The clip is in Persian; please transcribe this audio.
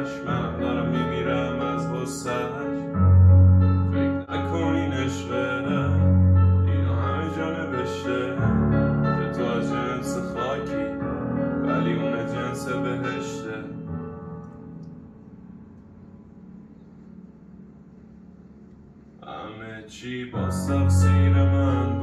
آتش من دارم میمیرم از غصهش فکر نکن این عشقه اینو همه جا نوشته. که تو از جنس خاکی ولی اون جنس بهشته. همه چی با سفسیر من